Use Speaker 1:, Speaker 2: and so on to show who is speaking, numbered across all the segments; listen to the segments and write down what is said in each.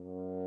Speaker 1: Oh.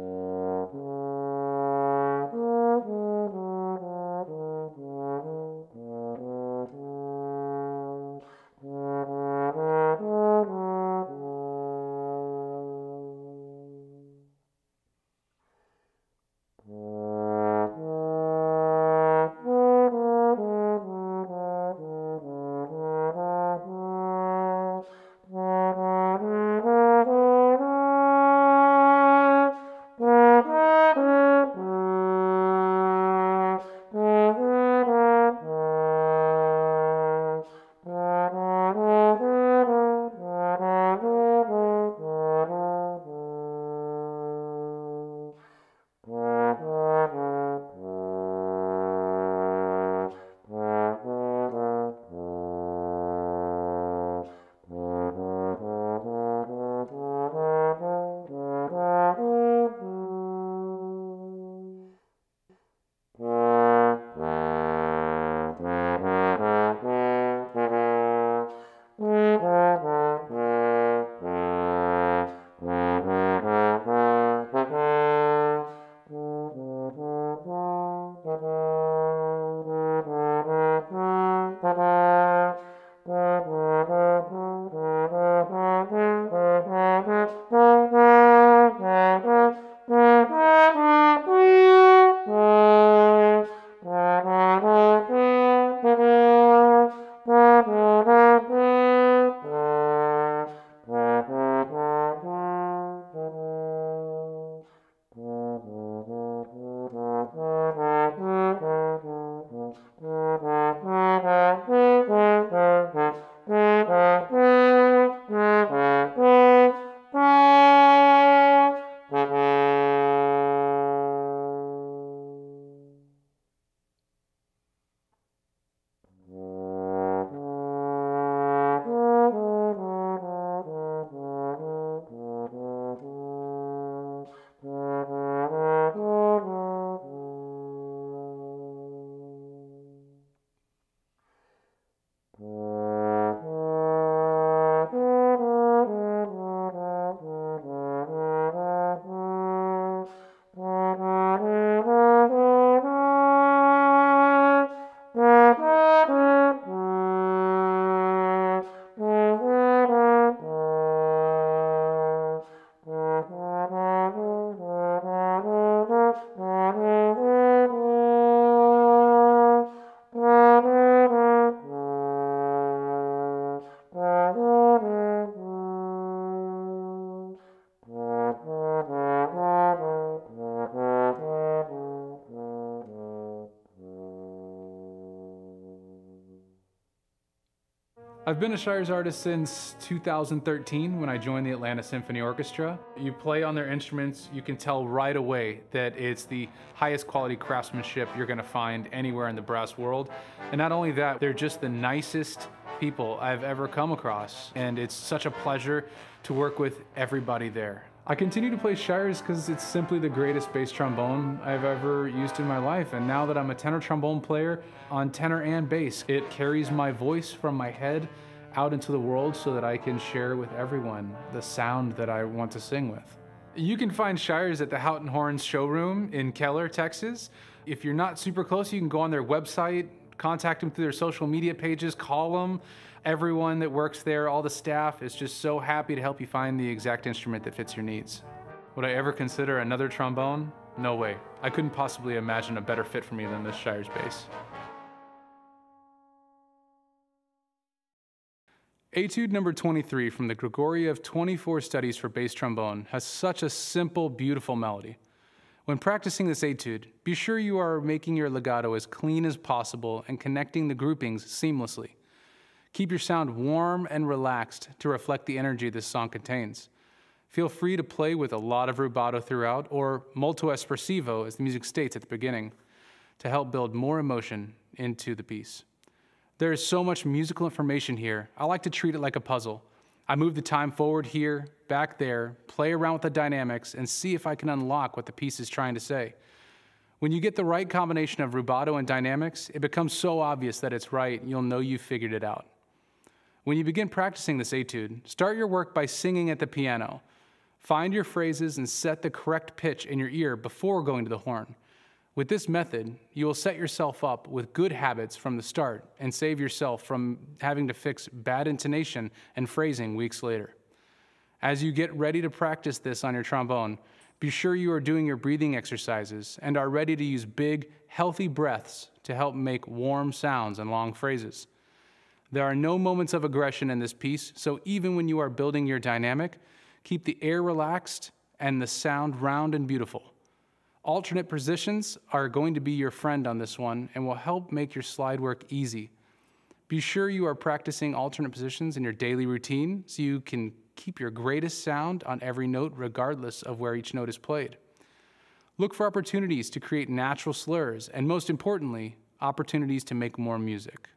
Speaker 1: I've been a Shires artist since 2013 when I joined the Atlanta Symphony Orchestra. You play on their instruments, you can tell right away that it's the highest quality craftsmanship you're gonna find anywhere in the brass world. And not only that, they're just the nicest people I've ever come across. And it's such a pleasure to work with everybody there. I continue to play Shires because it's simply the greatest bass trombone I've ever used in my life. And now that I'm a tenor trombone player on tenor and bass, it carries my voice from my head out into the world so that I can share with everyone the sound that I want to sing with. You can find Shires at the Houghton Horns showroom in Keller, Texas. If you're not super close, you can go on their website, contact them through their social media pages, call them. Everyone that works there, all the staff is just so happy to help you find the exact instrument that fits your needs. Would I ever consider another trombone? No way. I couldn't possibly imagine a better fit for me than this Shires bass. Etude number 23 from the Grigoriev 24 Studies for Bass Trombone has such a simple, beautiful melody. When practicing this etude, be sure you are making your legato as clean as possible and connecting the groupings seamlessly. Keep your sound warm and relaxed to reflect the energy this song contains. Feel free to play with a lot of rubato throughout, or molto espressivo, as the music states at the beginning, to help build more emotion into the piece. There is so much musical information here. I like to treat it like a puzzle. I move the time forward here, back there, play around with the dynamics, and see if I can unlock what the piece is trying to say. When you get the right combination of rubato and dynamics, it becomes so obvious that it's right, you'll know you've figured it out. When you begin practicing this etude, start your work by singing at the piano. Find your phrases and set the correct pitch in your ear before going to the horn. With this method, you will set yourself up with good habits from the start and save yourself from having to fix bad intonation and phrasing weeks later. As you get ready to practice this on your trombone, be sure you are doing your breathing exercises and are ready to use big, healthy breaths to help make warm sounds and long phrases. There are no moments of aggression in this piece, so even when you are building your dynamic, keep the air relaxed and the sound round and beautiful. Alternate positions are going to be your friend on this one and will help make your slide work easy. Be sure you are practicing alternate positions in your daily routine so you can keep your greatest sound on every note regardless of where each note is played. Look for opportunities to create natural slurs and most importantly, opportunities to make more music.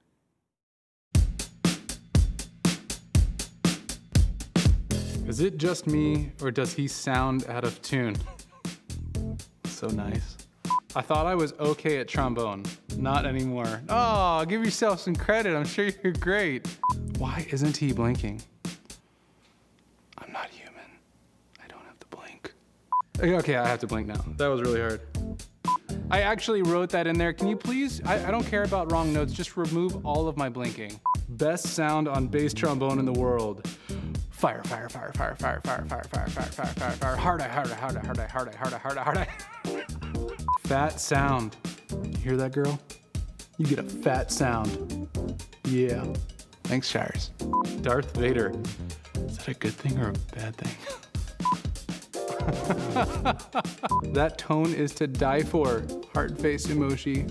Speaker 1: Is it just me or does he sound out of tune? so nice. I thought I was okay at trombone. Not anymore. Oh, give yourself some credit. I'm sure you're great. Why isn't he blinking? I'm not human. I don't have to blink. Okay, I have to blink now. That was really hard. I actually wrote that in there. Can you please, I, I, don't care about wrong notes, just remove all of my blinking. Best sound on bass trombone in the world. Fire, fire, fire, fire, fire, fire, fire, fire, fire, fire, fire, fire, hard eye, hard eye, hard eye, hard eye, hard eye, hard eye, hard eye, hard eye. Fat sound. You hear that, girl? You get a fat sound. Yeah. Thanks, Shires. Darth Vader. Is that a good thing or a bad thing? that tone is to die for. Heart face emoji.